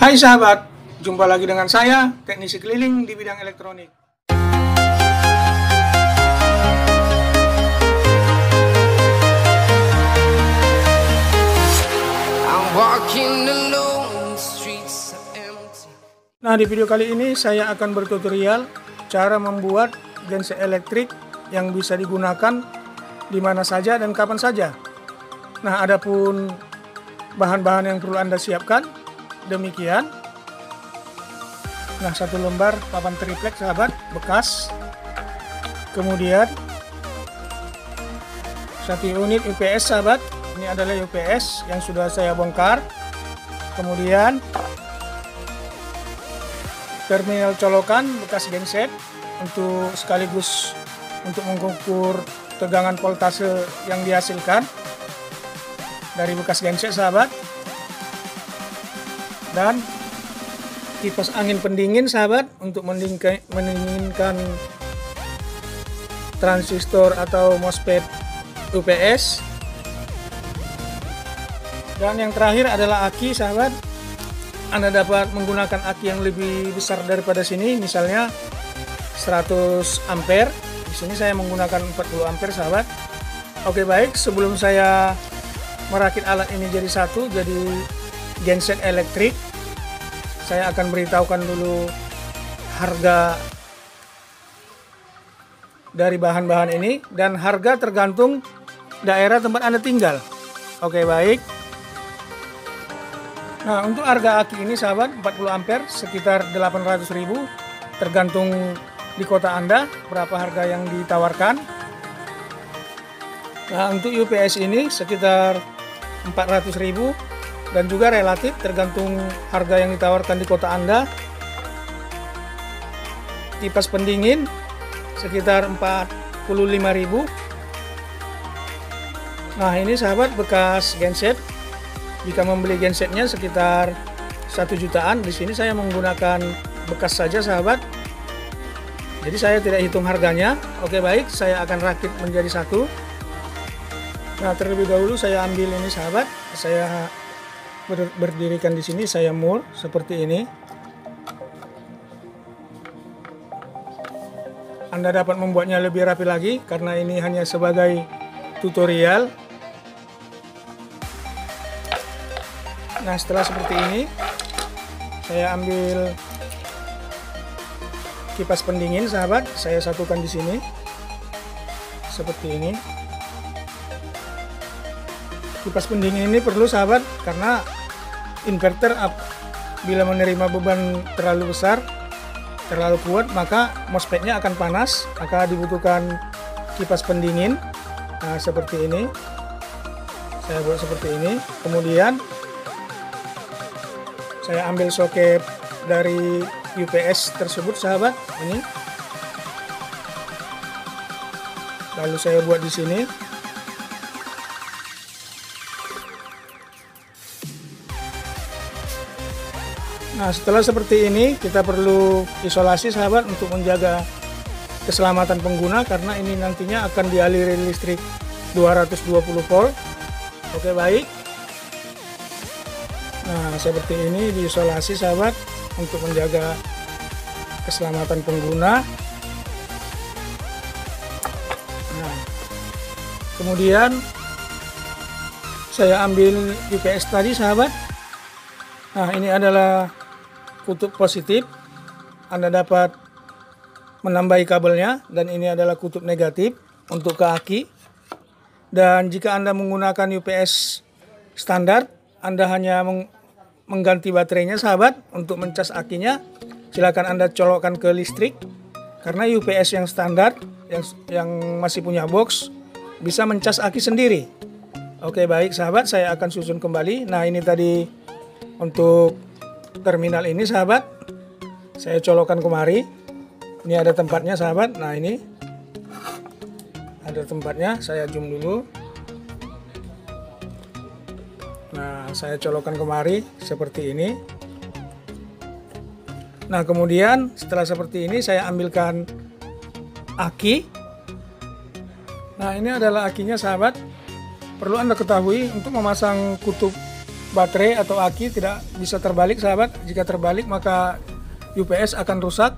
Hai sahabat, jumpa lagi dengan saya, teknisi keliling di bidang elektronik. Nah, di video kali ini saya akan bertutorial cara membuat genset elektrik yang bisa digunakan di mana saja dan kapan saja. Nah, adapun bahan-bahan yang perlu Anda siapkan demikian. Nah, satu lembar papan triplek sahabat bekas. Kemudian satu unit UPS sahabat. Ini adalah UPS yang sudah saya bongkar. Kemudian terminal colokan bekas genset untuk sekaligus untuk mengukur tegangan voltase yang dihasilkan dari bekas genset sahabat dan kipas angin pendingin sahabat untuk mendinginkan transistor atau MOSFET UPS dan yang terakhir adalah aki sahabat anda dapat menggunakan aki yang lebih besar daripada sini, misalnya 100 ampere. Di sini saya menggunakan 40 ampere, sahabat. Oke, baik. Sebelum saya merakit alat ini jadi satu, jadi genset elektrik, saya akan beritahukan dulu harga dari bahan-bahan ini dan harga tergantung daerah tempat Anda tinggal. Oke, baik. Nah, untuk harga aki ini sahabat 40 ampere sekitar 800.000 tergantung di kota Anda berapa harga yang ditawarkan. Nah, untuk UPS ini sekitar 400.000 dan juga relatif tergantung harga yang ditawarkan di kota Anda. Kipas pendingin sekitar 45.000. Nah, ini sahabat bekas genset. Jika membeli gensetnya sekitar satu jutaan di sini saya menggunakan bekas saja sahabat. Jadi saya tidak hitung harganya. Oke baik saya akan rakit menjadi satu. Nah terlebih dahulu saya ambil ini sahabat. Saya ber- berdirikan di sini saya mur seperti ini. Anda dapat membuatnya lebih rapi lagi karena ini hanya sebagai tutorial. Nah setelah seperti ini saya ambil kipas pendingin sahabat. Saya satukan di sini seperti ini. Kipas pendingin ini perlu sahabat karena inverter ap- bila menerima beban terlalu besar terlalu kuat maka MOSFET-nya akan panas maka dibutuhkan kipas pendingin. Nah seperti ini. Saya buat seperti ini. Kemudian saya ambil soket dari UPS tersebut sahabat ini. Lalu saya buat di sini nah setelah seperti ini kita perlu isolasi sahabat untuk menjaga keselamatan pengguna karena ini nantinya akan dialiri listrik 220 volt oke baik Nah, seperti ini diisolasi sahabat untuk menjaga keselamatan pengguna. Nah, kemudian saya ambil UPS tadi sahabat. Nah, ini adalah kutub positif. Anda dapat menambahi kabelnya dan ini adalah kutub negatif untuk ke aki. Dan jika Anda menggunakan UPS standar, Anda hanya meng- mengganti baterainya sahabat untuk mencas akinya silakan anda colokkan ke listrik karena UPS yang standar yang yang masih punya box bisa mencas aki sendiri oke baik sahabat saya akan susun kembali nah ini tadi untuk terminal ini sahabat saya colokkan kemari ini ada tempatnya sahabat nah ini ada tempatnya saya zoom dulu Nah, saya colokkan kemari seperti ini. Nah, kemudian setelah seperti ini saya ambilkan aki. Nah, ini adalah akinya sahabat. Perlu Anda ketahui untuk memasang kutub baterai atau aki tidak bisa terbalik sahabat. Jika terbalik maka UPS akan rusak.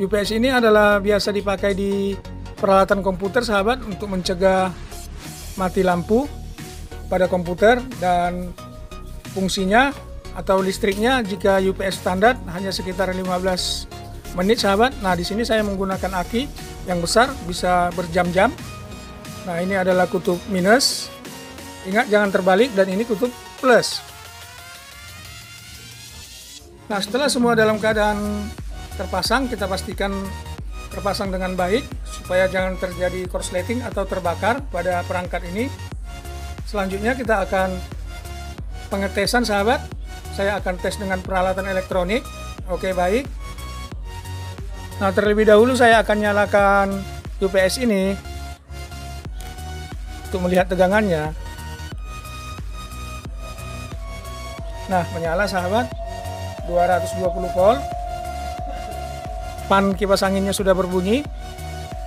UPS ini adalah biasa dipakai di peralatan komputer sahabat untuk mencegah mati lampu pada komputer dan fungsinya atau listriknya jika UPS standar hanya sekitar 15 menit sahabat. Nah, di sini saya menggunakan aki yang besar bisa berjam-jam. Nah, ini adalah kutub minus. Ingat jangan terbalik dan ini kutub plus. Nah, setelah semua dalam keadaan terpasang, kita pastikan terpasang dengan baik supaya jangan terjadi korsleting atau terbakar pada perangkat ini. Selanjutnya kita akan pengetesan sahabat. Saya akan tes dengan peralatan elektronik. Oke, baik. Nah, terlebih dahulu saya akan nyalakan UPS ini untuk melihat tegangannya. Nah, menyala sahabat. 220 volt. Pan kipas anginnya sudah berbunyi.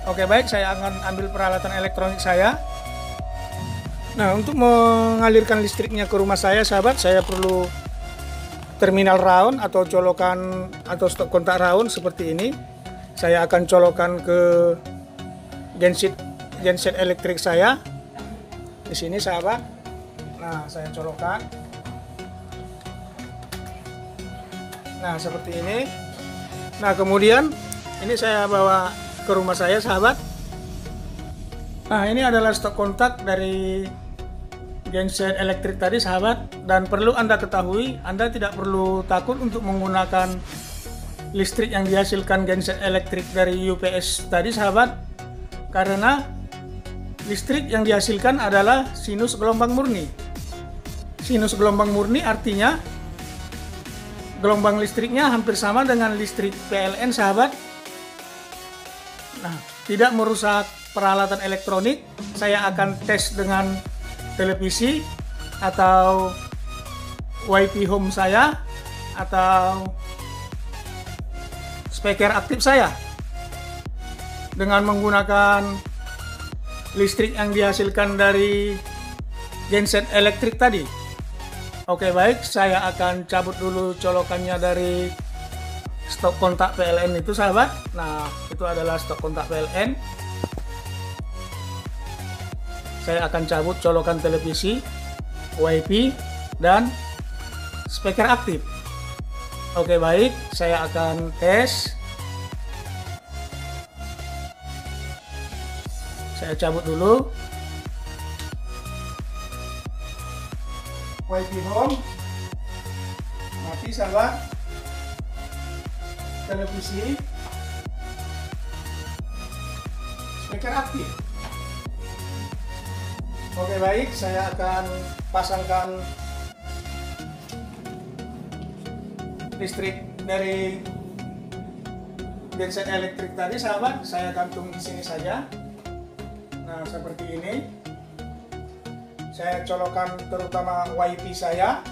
Oke, baik, saya akan ambil peralatan elektronik saya. Nah, untuk mengalirkan listriknya ke rumah saya, sahabat, saya perlu terminal round atau colokan atau stok kontak round seperti ini. Saya akan colokan ke genset genset elektrik saya. Di sini, sahabat. Nah, saya colokan. Nah, seperti ini. Nah, kemudian ini saya bawa ke rumah saya, sahabat. Nah, ini adalah stok kontak dari genset elektrik tadi, sahabat. Dan perlu Anda ketahui, Anda tidak perlu takut untuk menggunakan listrik yang dihasilkan genset elektrik dari UPS tadi, sahabat. Karena listrik yang dihasilkan adalah sinus gelombang murni. Sinus gelombang murni artinya gelombang listriknya hampir sama dengan listrik PLN sahabat. Nah, tidak merusak peralatan elektronik. Saya akan tes dengan televisi atau WiFi home saya atau speaker aktif saya dengan menggunakan listrik yang dihasilkan dari genset elektrik tadi. Oke baik, saya akan cabut dulu colokannya dari stok kontak PLN itu sahabat. Nah, itu adalah stok kontak PLN. Saya akan cabut colokan televisi, WiFi, dan speaker aktif. Oke baik, saya akan tes. Saya cabut dulu. Wifi home? Mati sahabat televisi. Speaker aktif. Oke baik. Saya akan pasangkan listrik dari genset elektrik tadi sahabat. Saya gantung di sini saja. Nah seperti ini saya colokan terutama wifi saya.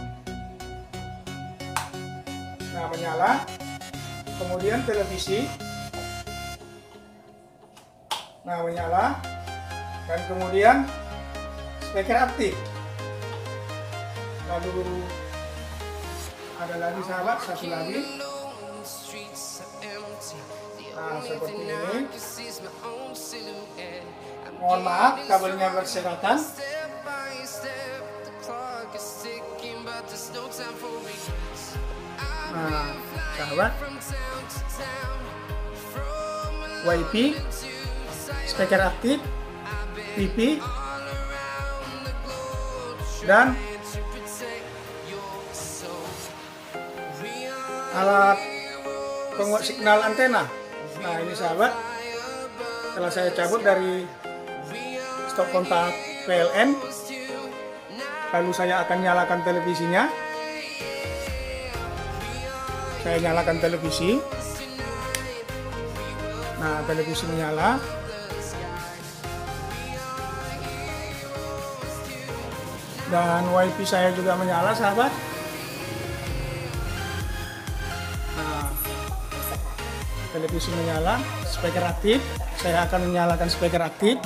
Nah menyala. Kemudian televisi. Nah menyala. Dan kemudian speaker aktif. Lalu ada lagi sahabat satu lagi. Nah seperti ini. Mohon maaf kabelnya berserakan Sahabat, WiFi, speaker aktif, TV, dan alat penguat signal antena. Nah ini sahabat, setelah saya cabut dari stop kontak PLN, lalu saya akan nyalakan televisinya saya nyalakan televisi. Nah televisi menyala. Dan wifi saya juga menyala sahabat. Nah televisi menyala speaker aktif. Saya akan menyalakan speaker aktif.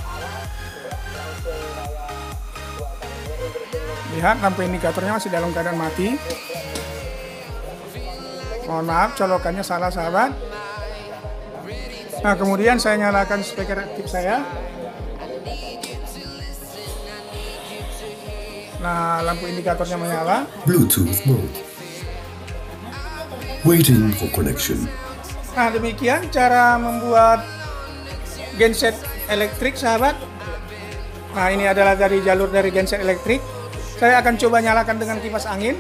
Lihat lampu indikatornya masih dalam keadaan mati. Mohon maaf, colokannya salah sahabat. Nah, kemudian saya nyalakan speaker aktif saya. Nah, lampu indikatornya menyala. Bluetooth mode. Waiting for connection. Nah, demikian cara membuat genset elektrik, sahabat. Nah, ini adalah dari jalur dari genset elektrik. Saya akan coba nyalakan dengan kipas angin.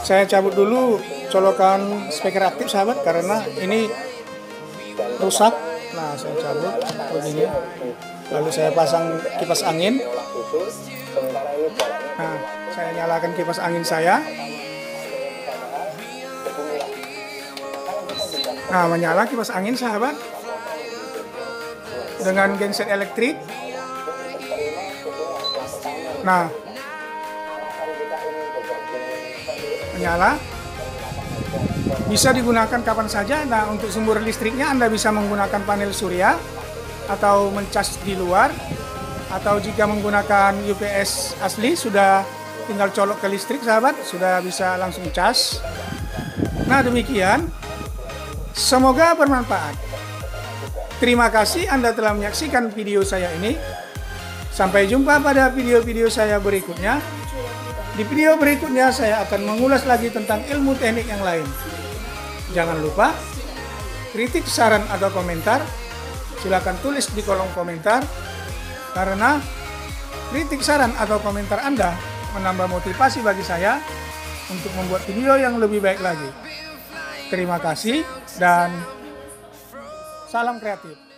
Saya cabut dulu colokan speaker aktif, sahabat, karena ini rusak. Nah, saya cabut begini. Lalu saya pasang kipas angin. Nah, saya nyalakan kipas angin saya. Nah, menyala kipas angin, sahabat. Dengan genset elektrik. Nah, menyala. Bisa digunakan kapan saja. Nah, untuk sumber listriknya Anda bisa menggunakan panel surya atau mencas di luar. Atau jika menggunakan UPS asli sudah tinggal colok ke listrik sahabat. Sudah bisa langsung cas. Nah demikian. Semoga bermanfaat. Terima kasih Anda telah menyaksikan video saya ini. Sampai jumpa pada video-video saya berikutnya di video berikutnya saya akan mengulas lagi tentang ilmu teknik yang lain jangan lupa kritik saran atau komentar silakan tulis di kolom komentar karena kritik saran atau komentar Anda menambah motivasi bagi saya untuk membuat video yang lebih baik lagi. Terima kasih dan salam kreatif.